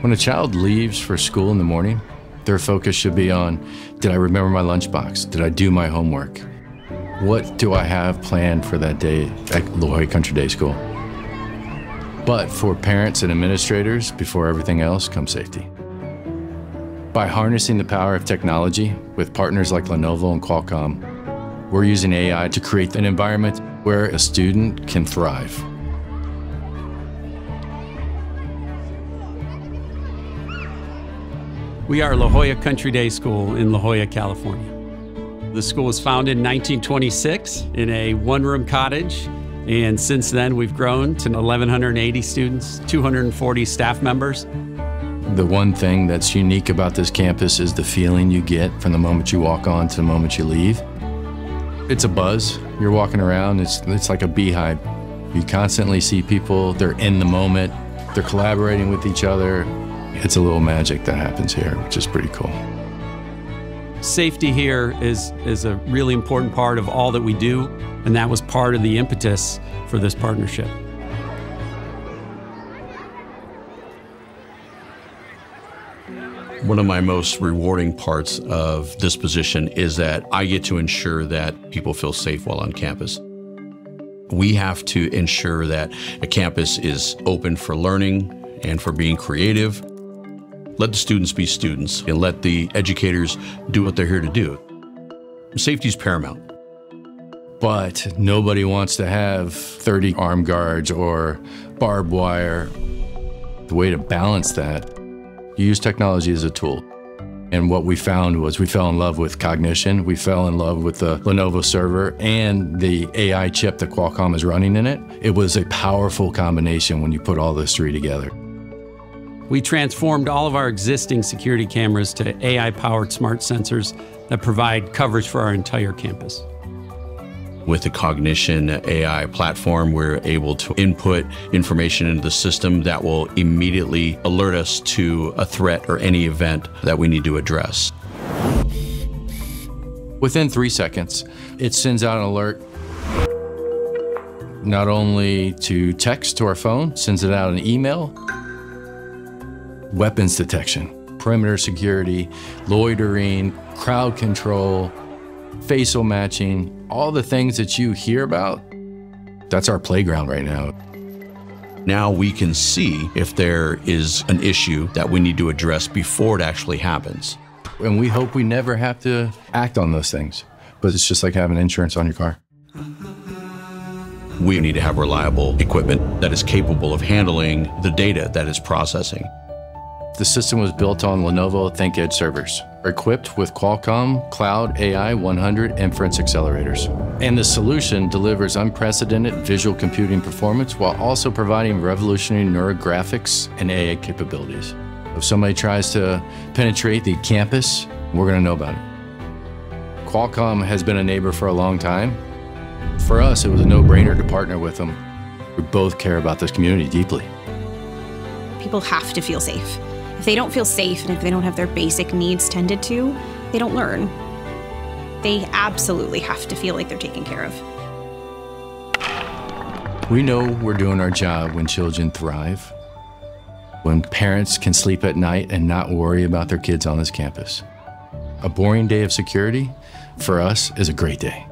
When a child leaves for school in the morning, their focus should be on, did I remember my lunchbox? Did I do my homework? What do I have planned for that day at La Jolla Country Day School? But for parents and administrators, before everything else comes safety. By harnessing the power of technology with partners like Lenovo and Qualcomm, we're using AI to create an environment where a student can thrive. We are La Jolla Country Day School in La Jolla, California. The school was founded in 1926 in a one room cottage, and since then we've grown to 1,180 students, 240 staff members. The one thing that's unique about this campus is the feeling you get from the moment you walk on to the moment you leave. It's a buzz. You're walking around, it's, it's like a beehive. You constantly see people, they're in the moment, they're collaborating with each other. It's a little magic that happens here, which is pretty cool. Safety here is, is a really important part of all that we do, and that was part of the impetus for this partnership. One of my most rewarding parts of this position is that I get to ensure that people feel safe while on campus. We have to ensure that a campus is open for learning and for being creative. Let the students be students and let the educators do what they're here to do. Safety is paramount. But nobody wants to have 30 armed guards or barbed wire. The way to balance that, you use technology as a tool. And what we found was we fell in love with Kognition, we fell in love with the Lenovo server and the AI chip that Qualcomm is running in it. It was a powerful combination when you put all those three together. We transformed all of our existing security cameras to AI powered smart sensors that provide coverage for our entire campus. With the Kognition AI platform, we're able to input information into the system that will immediately alert us to a threat or any event that we need to address. Within three seconds, it sends out an alert not only to text to our phone, sends it out an email, weapons detection, perimeter security, loitering, crowd control, facial matching, all the things that you hear about, that's our playground right now. Now we can see if there is an issue that we need to address before it actually happens. And we hope we never have to act on those things. But it's just like having insurance on your car. We need to have reliable equipment that is capable of handling the data that is processing. The system was built on Lenovo ThinkEdge servers, equipped with Qualcomm Cloud AI 100 inference accelerators. And the solution delivers unprecedented visual computing performance while also providing revolutionary neurographics and AI capabilities. If somebody tries to penetrate the campus, we're going to know about it. Qualcomm has been a neighbor for a long time. For us, it was a no-brainer to partner with them. We both care about this community deeply. People have to feel safe. If they don't feel safe and if they don't have their basic needs tended to, they don't learn. They absolutely have to feel like they're taken care of. We know we're doing our job when children thrive, when parents can sleep at night and not worry about their kids on this campus. A boring day of security, for us, is a great day.